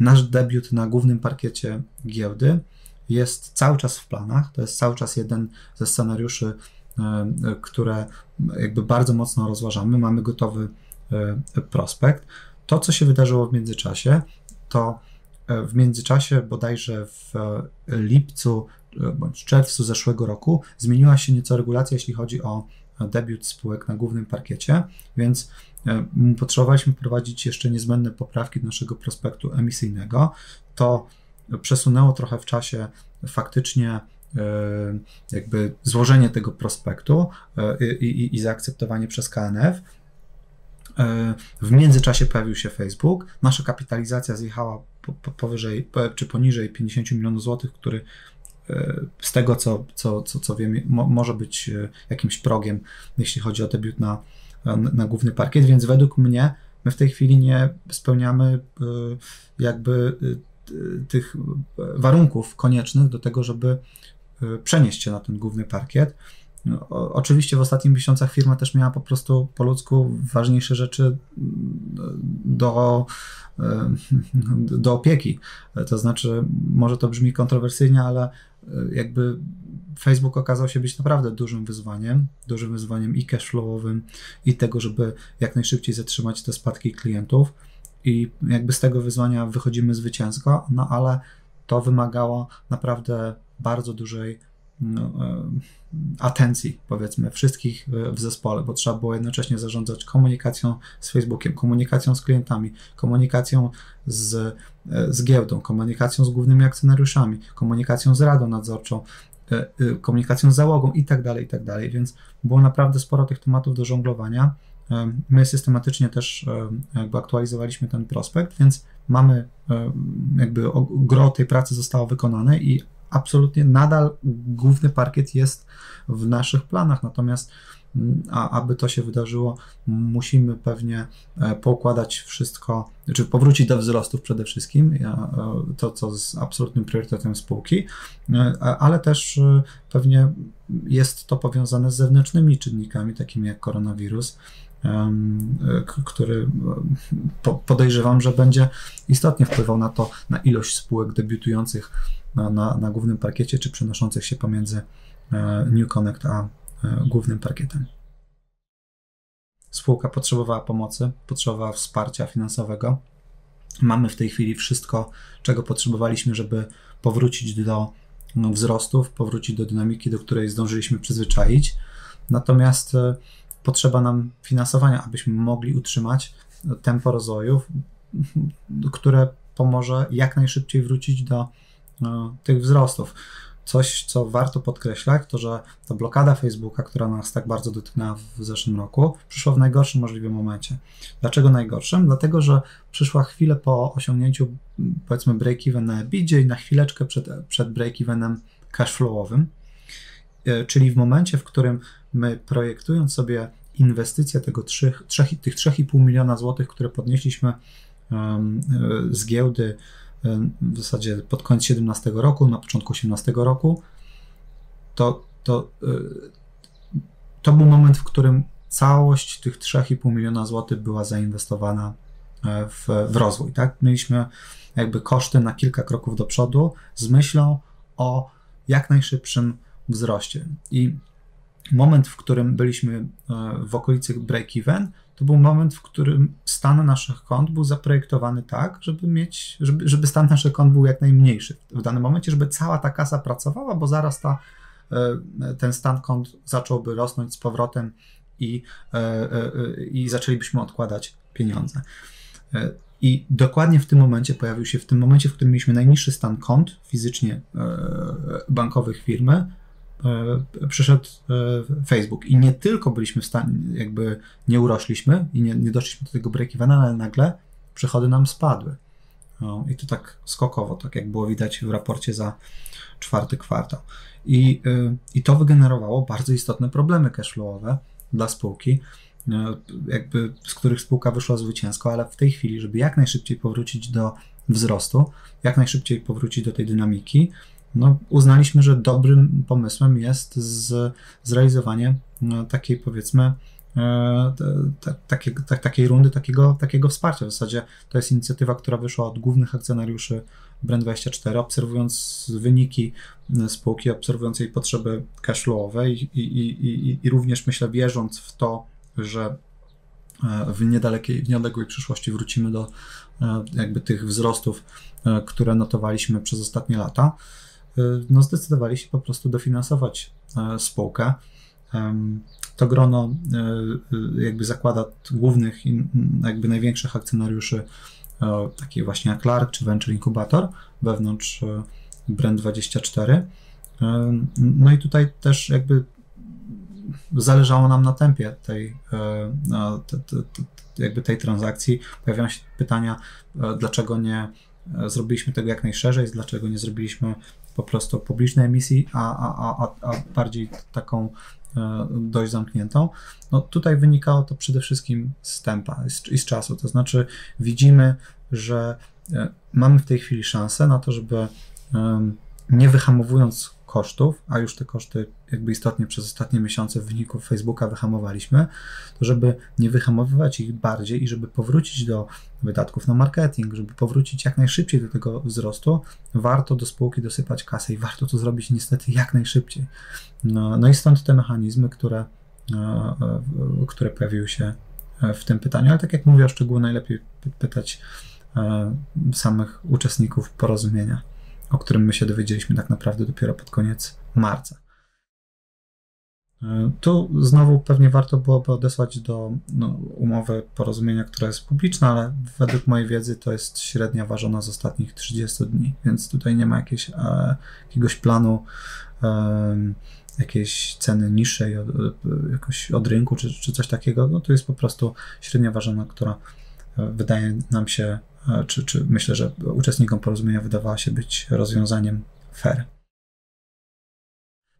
nasz debiut na głównym parkiecie giełdy jest cały czas w planach. To jest cały czas jeden ze scenariuszy, które jakby bardzo mocno rozważamy. Mamy gotowy prospekt. To, co się wydarzyło w międzyczasie, to w międzyczasie bodajże w lipcu bądź czerwcu zeszłego roku zmieniła się nieco regulacja, jeśli chodzi o debiut spółek na głównym parkiecie, więc e, potrzebowaliśmy wprowadzić jeszcze niezbędne poprawki do naszego prospektu emisyjnego. To przesunęło trochę w czasie faktycznie e, jakby złożenie tego prospektu e, i, i, i zaakceptowanie przez KNF. W międzyczasie pojawił się Facebook. Nasza kapitalizacja zjechała powyżej czy poniżej 50 milionów złotych, który E, z tego, co, co, co, co wiem, mo, może być e, jakimś progiem, jeśli chodzi o debiut na, na, główny parkiet, więc według mnie my w tej chwili nie spełniamy e, jakby tych warunków koniecznych do tego, żeby przenieść się na ten główny parkiet. No, oczywiście w ostatnich miesiącach firma też miała po prostu po ludzku ważniejsze rzeczy mm, do, do opieki. To znaczy, może to brzmi kontrowersyjnie, ale jakby Facebook okazał się być naprawdę dużym wyzwaniem, dużym wyzwaniem i cashflowowym, i tego, żeby jak najszybciej zatrzymać te spadki klientów. I jakby z tego wyzwania wychodzimy zwycięsko, no ale to wymagało naprawdę bardzo dużej no, e, atencji, powiedzmy, wszystkich w zespole, bo trzeba było jednocześnie zarządzać komunikacją z Facebookiem, komunikacją z klientami, komunikacją z, e, z giełdą, komunikacją z głównymi akcjonariuszami, komunikacją z radą nadzorczą, e, komunikacją z załogą i tak dalej, i tak dalej, więc było naprawdę sporo tych tematów do żonglowania. My systematycznie też jakby aktualizowaliśmy ten prospekt, więc mamy jakby gro tej pracy zostało wykonane i absolutnie nadal główny parkiet jest w naszych planach, natomiast mm, a aby to się wydarzyło, musimy pewnie e, poukładać wszystko, czy powrócić do wzrostów przede wszystkim, e, to co jest absolutnym priorytetem spółki, e, ale też pewnie jest to powiązane z zewnętrznymi czynnikami, takimi jak koronawirus, który podejrzewam, że będzie istotnie wpływał na to, na ilość spółek debiutujących na, na, na głównym parkiecie, czy przenoszących się pomiędzy e, New Connect a e, głównym parkietem. Spółka potrzebowała pomocy, potrzebowała wsparcia finansowego. Mamy w tej chwili wszystko, czego potrzebowaliśmy, żeby powrócić do no, wzrostów, powrócić do dynamiki, do której zdążyliśmy przyzwyczaić. Natomiast e, potrzeba nam finansowania, abyśmy mogli utrzymać tempo rozwoju, które pomoże jak najszybciej wrócić do tych wzrostów. Coś, co warto podkreślać, to że ta blokada Facebooka, która nas tak bardzo dotknęła w zeszłym roku, przyszła w najgorszym możliwym momencie. Dlaczego najgorszym? Dlatego, że przyszła chwilę po osiągnięciu, powiedzmy, break-even na EBITDA i na chwileczkę przed, przed break-evenem cashflowowym, e, czyli w momencie, w którym my projektując sobie inwestycje tego 3, 3, tych 3,5 miliona złotych, które podnieśliśmy um, z giełdy w zasadzie pod koniec 17 roku, na początku 18 roku, to, to, y, to był moment, w którym całość tych 3,5 miliona złotych była zainwestowana e, w, w rozwój. Tak? Mieliśmy jakby koszty na kilka kroków do przodu z myślą o jak najszybszym wzroście. I moment, w którym byliśmy e, w okolicy break-even, to był moment, w którym stan naszych kont był zaprojektowany tak, żeby mieć, żeby, żeby stan naszych kont był jak najmniejszy w danym momencie, żeby cała ta kasa pracowała, bo zaraz ta, e, ten stan kont zacząłby rosnąć z powrotem i, e, i zaczęlibyśmy odkładać pieniądze. I dokładnie w tym momencie pojawił się, w tym momencie, w którym mieliśmy najniższy stan kont fizycznie bankowych firmy, E, przyszedł e, Facebook i nie tylko byliśmy w stanie, jakby nie urośliśmy i nie, nie doszliśmy do tego break-evena, ale nagle przychody nam spadły. No, I to tak skokowo, tak jak było widać w raporcie za czwarty kwartał. I, e, i to wygenerowało bardzo istotne problemy cashflowowe dla spółki, jakby z których spółka wyszła zwycięsko, ale w tej chwili, żeby jak najszybciej powrócić do wzrostu, jak najszybciej powrócić do tej dynamiki, no, uznaliśmy, że dobrym pomysłem jest z, zrealizowanie no, takiej powiedzmy te, takie, te, takiej rundy, takiego, takiego wsparcia. W zasadzie to jest inicjatywa, która wyszła od głównych akcjonariuszy Brand24, obserwując wyniki spółki, obserwując jej potrzeby cashflowowe i, i, i, i również myślę, wierząc w to, że w niedalekiej, w nieodległej przyszłości wrócimy do jakby tych wzrostów, które notowaliśmy przez ostatnie lata, no zdecydowali się po prostu dofinansować spółkę. To grono jakby zakłada głównych, jakby największych akcjonariuszy, takich właśnie jak Clark czy Venture Incubator wewnątrz Brand24. No i tutaj też jakby zależało nam na tempie tej, jakby tej transakcji. Pojawiają się pytania, dlaczego nie zrobiliśmy tego jak najszerzej, dlaczego nie zrobiliśmy po prostu publicznej emisji, a, a, a, a bardziej taką e, dość zamkniętą. No tutaj wynikało to przede wszystkim z tempa i z czasu, to znaczy widzimy, że e, mamy w tej chwili szansę na to, żeby nie wyhamowując kosztów, a już te koszty jakby istotnie przez ostatnie miesiące w wyniku Facebooka wyhamowaliśmy, to żeby nie wyhamowywać ich bardziej i żeby powrócić do wydatków na marketing, żeby powrócić jak najszybciej do tego wzrostu, warto do spółki dosypać kasę i warto to zrobić niestety jak najszybciej. No, no i stąd te mechanizmy, które, e, e, które pojawiły się e, w tym pytaniu, ale tak jak mówię, o szczegóły najlepiej pytać samych uczestników porozumienia o którym my się dowiedzieliśmy tak naprawdę dopiero pod koniec marca. E, tu znowu pewnie warto byłoby odesłać do no, umowy porozumienia, która jest publiczna, ale według mojej wiedzy to jest średnia ważona z ostatnich 30 dni, więc tutaj nie ma jakieś, e, jakiegoś planu e, jakiejś ceny niższej od, jakoś od rynku czy, czy coś takiego. No to jest po prostu średnia ważona, która e, wydaje nam się E, czy, czy myślę, że uczestnikom porozumienia wydawała się być rozwiązaniem fair.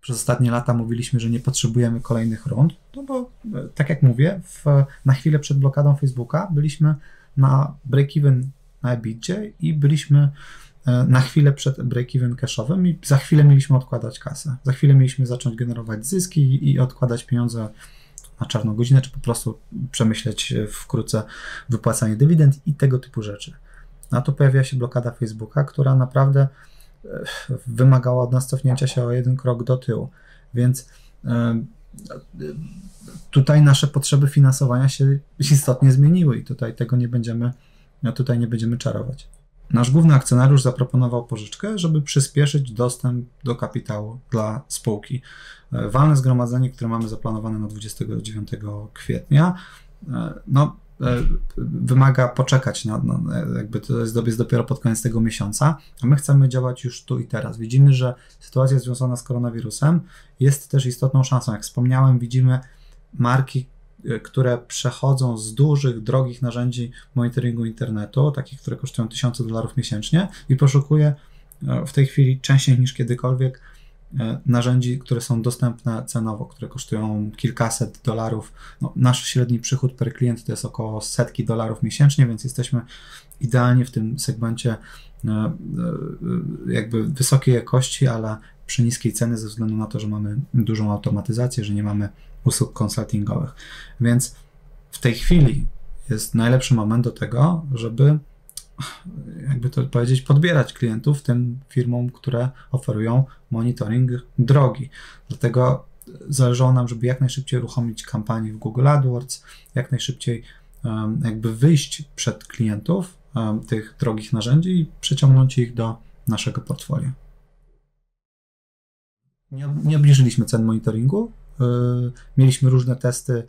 Przez ostatnie lata mówiliśmy, że nie potrzebujemy kolejnych rund, no bo e, tak jak mówię, w, na chwilę przed blokadą Facebooka byliśmy na break-even na EBITdzie i byliśmy e, na chwilę przed break-even cashowym i za chwilę mieliśmy odkładać kasę. Za chwilę mieliśmy zacząć generować zyski i odkładać pieniądze na czarną godzinę, czy po prostu przemyśleć e, wkrótce wypłacanie dywidend i tego typu rzeczy. A tu pojawia się blokada Facebooka, która naprawdę e, wymagała od nas cofnięcia się o jeden krok do tyłu. Więc e, tutaj nasze potrzeby finansowania się istotnie zmieniły i tutaj tego nie będziemy, tutaj nie będziemy czarować. Nasz główny akcjonariusz zaproponował pożyczkę, żeby przyspieszyć dostęp do kapitału dla spółki. E, walne zgromadzenie, które mamy zaplanowane na 29 kwietnia, e, no, e, wymaga poczekać na, na, jakby to jest, jest dopiero pod koniec tego miesiąca, a my chcemy działać już tu i teraz. Widzimy, że sytuacja związana z koronawirusem jest też istotną szansą. Jak wspomniałem, widzimy marki, które przechodzą z dużych, drogich narzędzi monitoringu internetu, takich, które kosztują tysiące dolarów miesięcznie i poszukuje e, w tej chwili częściej niż kiedykolwiek e, narzędzi, które są dostępne cenowo, które kosztują kilkaset dolarów. No, nasz średni przychód per klient to jest około setki dolarów miesięcznie, więc jesteśmy idealnie w tym segmencie jakby wysokiej jakości, ale niskiej ceny ze względu na to, że mamy dużą automatyzację, że nie mamy usług konsultingowych. Więc w tej chwili jest najlepszy moment do tego, żeby jakby to powiedzieć, podbierać klientów tym firmom, które oferują monitoring drogi. Dlatego zależało nam, żeby jak najszybciej uruchomić kampanię w Google AdWords, jak najszybciej jakby wyjść przed klientów tych drogich narzędzi i przyciągnąć ich do naszego portfolio. Nie, nie obniżyliśmy cen monitoringu. Y, mieliśmy różne testy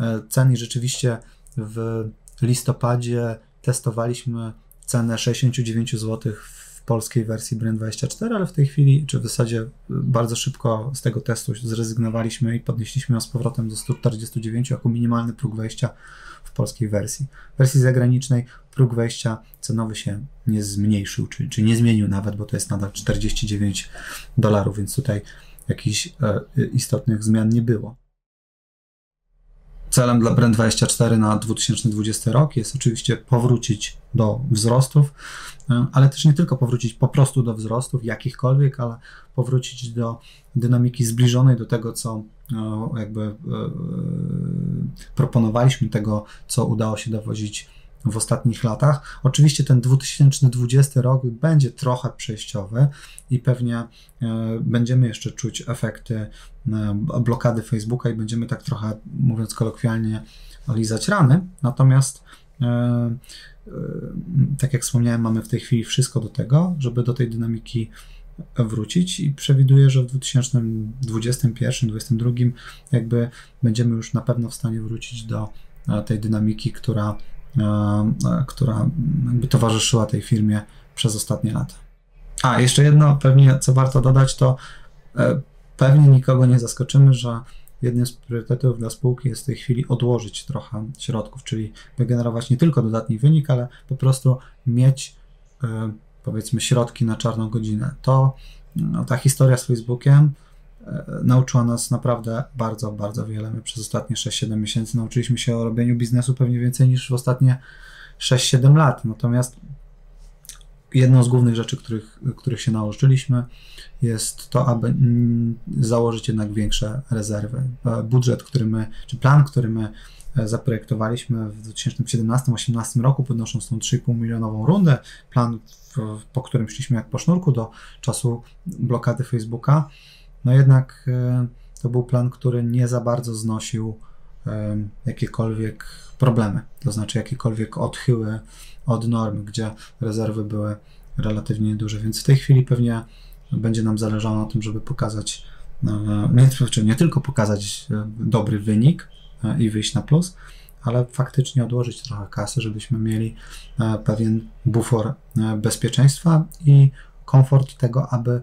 e, cen i rzeczywiście w listopadzie testowaliśmy cenę 69 zł w polskiej wersji Brand24, ale w tej chwili, czy w zasadzie bardzo szybko z tego testu zrezygnowaliśmy i podnieśliśmy ją z powrotem do 149 jako minimalny próg wejścia w polskiej wersji. W wersji zagranicznej próg wejścia cenowy się nie zmniejszył, czy, czy nie zmienił nawet, bo to jest nadal 49 dolarów, więc tutaj jakichś e, istotnych zmian nie było. Celem dla Brand24 na 2020 rok jest oczywiście powrócić do wzrostów, e, ale też nie tylko powrócić po prostu do wzrostów, jakichkolwiek, ale powrócić do dynamiki zbliżonej do tego, co e, jakby proponowaliśmy tego, co udało się dowodzić w ostatnich latach. Oczywiście ten 2020 rok będzie trochę przejściowy i pewnie e, będziemy jeszcze czuć efekty e, blokady Facebooka i będziemy tak trochę, mówiąc kolokwialnie, lizać rany. Natomiast e, tak jak wspomniałem, mamy w tej chwili wszystko do tego, żeby do tej dynamiki wrócić i przewiduję, że w 2021-2022 jakby będziemy już na pewno w stanie wrócić do tej dynamiki, która która jakby towarzyszyła tej firmie przez ostatnie lata. A, jeszcze jedno pewnie, co warto dodać, to e, pewnie nikogo nie zaskoczymy, że jednym z priorytetów dla spółki jest w tej chwili odłożyć trochę środków, czyli wygenerować nie tylko dodatni wynik, ale po prostu mieć e, powiedzmy środki na czarną godzinę. To no, ta historia z Facebookiem E, nauczyła nas naprawdę bardzo, bardzo wiele. My przez ostatnie 6-7 miesięcy nauczyliśmy się o robieniu biznesu pewnie więcej niż w ostatnie 6-7 lat. Natomiast jedną z głównych rzeczy, których, których się nauczyliśmy, jest to, aby mm, założyć jednak większe rezerwy. E, budżet, który my, czy plan, który my e, zaprojektowaliśmy w 2017-2018 roku, podnosząc tą 3,5 milionową rundę, plan, po którym szliśmy jak po sznurku do czasu blokady Facebooka, no jednak e, to był plan, który nie za bardzo znosił e, jakiekolwiek problemy, to znaczy jakiekolwiek odchyły od norm, gdzie rezerwy były relatywnie duże, więc w tej chwili pewnie będzie nam zależało na tym, żeby pokazać, e, nie, znaczy nie tylko pokazać dobry wynik i wyjść na plus, ale faktycznie odłożyć trochę kasy, żebyśmy mieli pewien bufor bezpieczeństwa i komfort tego, aby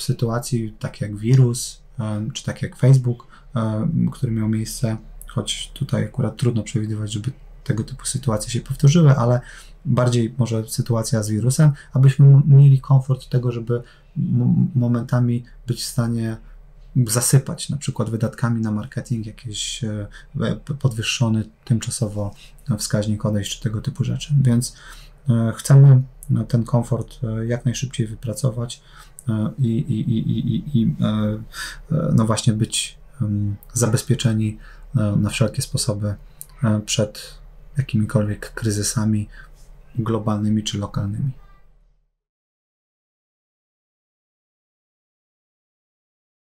w sytuacji tak jak wirus, czy tak jak Facebook, który miał miejsce, choć tutaj akurat trudno przewidywać, żeby tego typu sytuacje się powtórzyły, ale bardziej może sytuacja z wirusem, abyśmy mieli komfort tego, żeby momentami być w stanie zasypać na przykład wydatkami na marketing jakiś e, podwyższony tymczasowo wskaźnik odejść czy tego typu rzeczy. Więc chcemy ten komfort e, jak najszybciej wypracować i, i, i, i, no właśnie być zabezpieczeni na wszelkie sposoby przed jakimikolwiek kryzysami globalnymi czy lokalnymi.